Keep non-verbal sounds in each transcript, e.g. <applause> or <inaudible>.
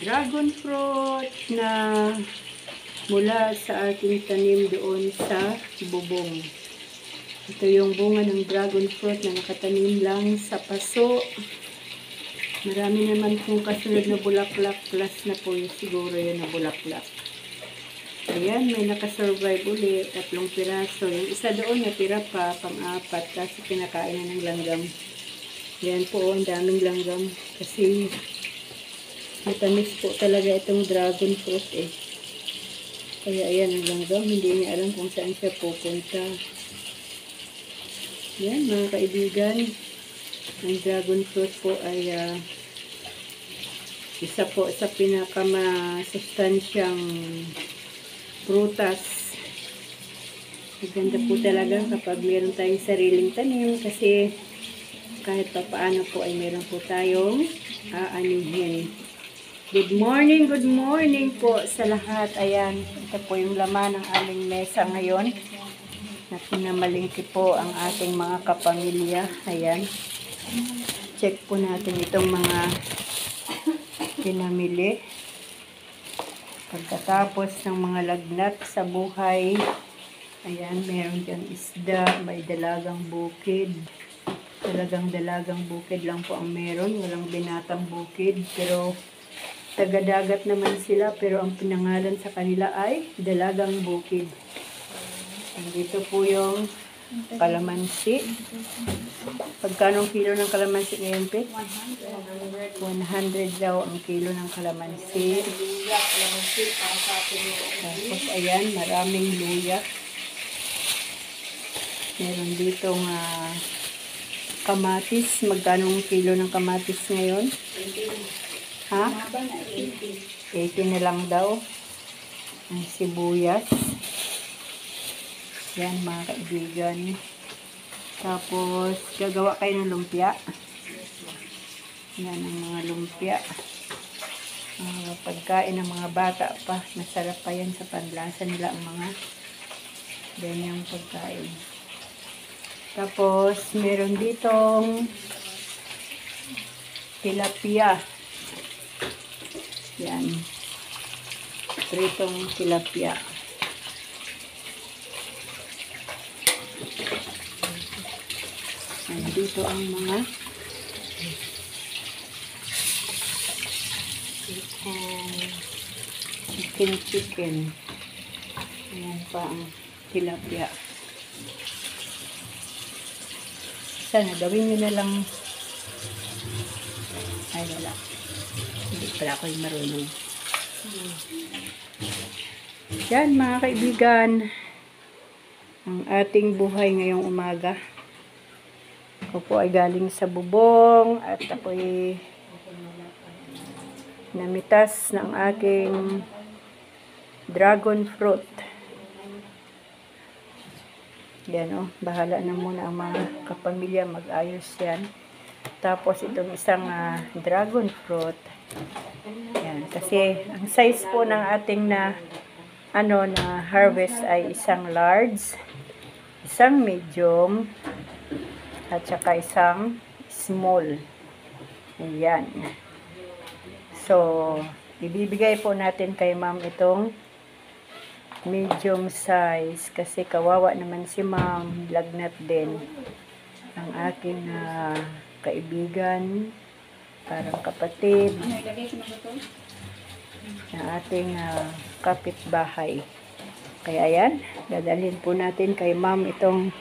dragon fruit na mula sa aking tanim doon sa bubong. Ito yung bunga ng dragon fruit na nakatanim lang sa paso. Marami naman kung kasunod na bulaklak plus na po yung siguro yun na bulaklak. Ayan, may nakasurvive uli, tatlong piraso. Yung isa doon natira pa, pang-apat, kasi kinakain na ng langgam. Yan po, ang daming langgam. Kasi matamis po talaga itong dragon fruit eh. Kaya ayan ang langgam, hindi niya alam kung saan siya pupunta. Yan mga kaibigan, ang dragon fruit po ay ah, isa po sa pinakamasustansyang prutas. Maganda po talaga kapag meron tayong sariling tanim kasi kahit pa paano po ay meron po tayong aanihin. Good morning, good morning po sa lahat. Ayan, ito po yung laman ng aming mesa ngayon. Na pinamalingki po ang ating mga kapamilya. Ayan. Check po natin itong mga pinamili. Pagkatapos ng mga lagnat sa buhay, ayan, meron dyan isda, may dalagang bukid. Talagang dalagang bukid lang po ang meron, walang binatang bukid. Pero taga-dagat naman sila, pero ang pinangalan sa kanila ay dalagang bukid. Nandito po yung kalamansi. Pagkano kilo ng kalamansi ngayon, Pet? 100 daw ang kilo ng kalamansi. Tapos ayan, maraming luya. Meron dito nga kamatis. Magkano kilo ng kamatis ngayon? Ha? 80 na lang daw. Ang sibuyas. Yan mga kaibigan. Tapos, gagawa kayo ng lumpia. Yan ang mga lumpia. Mga pagkain ng mga bata pa. Masarap pa yan sa panlasa nila ang mga ganyang pagkain. Tapos, meron ditong tilapia. Yan. Pritong tilapia. Nandito ang mga chicken chicken. Ayan pa ang tilapia. Sana gawin nyo na lang ay wala. Hindi pala ako yung marunong. Yan mga kaibigan ang ating buhay ngayong umaga. Ako po ay galing sa bubong at ako'y namitas ng aking dragon fruit. Yan o, bahala na muna ang mga kapamilya mag-ayos yan. Tapos itong isang ah, dragon fruit. Yan, kasi ang size po ng ating na ano na harvest ay isang large, isang medium, at saka isang small. Ayan. So, ibibigay po natin kay ma'am itong medium size kasi kawawa naman si ma'am, lagnat din ang aking ah, kaibigan, parang kapatid, na ating ah, kapitbahay. Kaya ayan, dadalhin po natin kay ma'am itong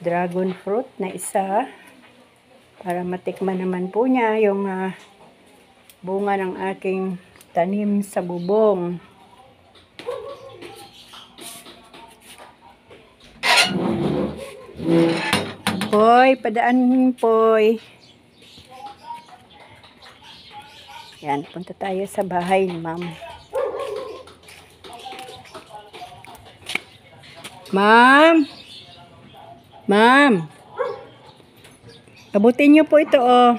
dragon fruit na isa para matikman naman po niya yung ah, bunga ng aking tanim sa bubong. Poy, padaan poy. Yan, punta tayo sa bahay ni ma'am. Ma'am! Ma'am! Abutin niyo po ito, oh.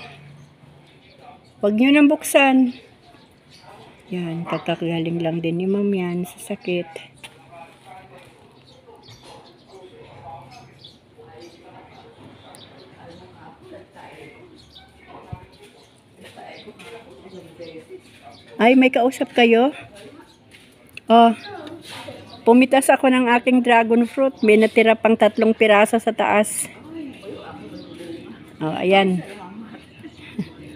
Huwag niyo nang buksan. Yan, kakagaling lang din ni ma'am yan sa sakit. Ay, may kausap kayo? Oh, pumitas ako ng aking dragon fruit. May natira pang tatlong piraso sa taas. Oh, ayan.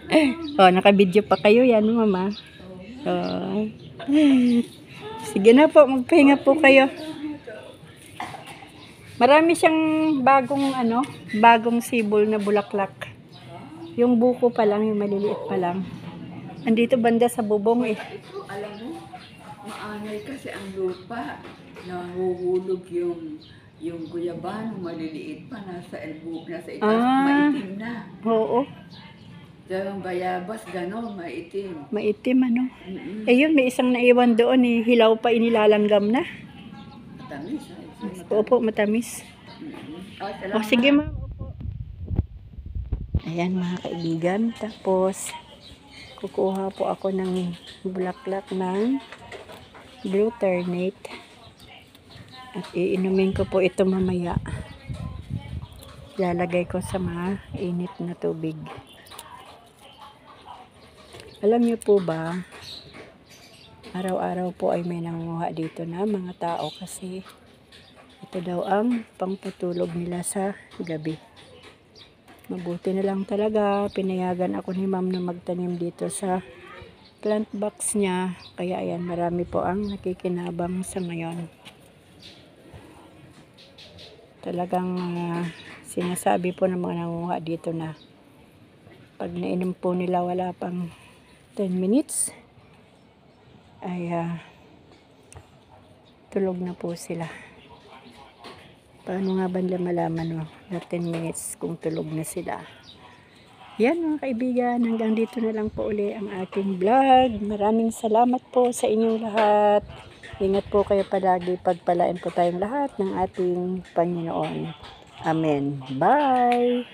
<laughs> oh, nakabidyo pa kayo yan, mama. Oh. <laughs> Sige na po, magpahinga po kayo. Marami siyang bagong ano, bagong sibol na bulaklak. Yung buko pa lang, yung maliliit pa lang. Andito banda sa bubong eh. Ito, alam mo, maanay kasi ang lupa. Nahuhulog yung yung guyabano, maliliit pa, nasa elbow, nasa itaas, Ah. maitim na. Oo, ang bayabas, gano'n, maitim. maitim ano. Mm-mm. Eh yun, may isang naiwan doon eh. Hilaw pa inilalanggam na. Matamis, ay. Matamis. Opo, matamis. Mm-mm. Oh, O salamat. sige ma'am. Ayan mga kaibigan. Tapos, kukuha po ako ng bulaklak ng blue ternate. At iinumin ko po ito mamaya. Lalagay ko sa mga init na tubig. Alam niyo po ba, araw-araw po ay may nangunguha dito na mga tao kasi ito daw ang pangpatulog nila sa gabi. Mabuti na lang talaga, pinayagan ako ni ma'am na magtanim dito sa plant box niya. Kaya ayan, marami po ang nakikinabang sa ngayon. Talagang ah, sinasabi po ng mga nangunguha dito na pag nainom po nila wala pang 10 minutes ay ah, tulog na po sila. Paano nga ba nila malaman no, na 10 minutes kung tulog na sila? Yan mga kaibigan, hanggang dito na lang po uli ang ating vlog. Maraming salamat po sa inyong lahat. Ingat po kayo palagi pagpalain po tayong lahat ng ating Panginoon. Amen. Bye!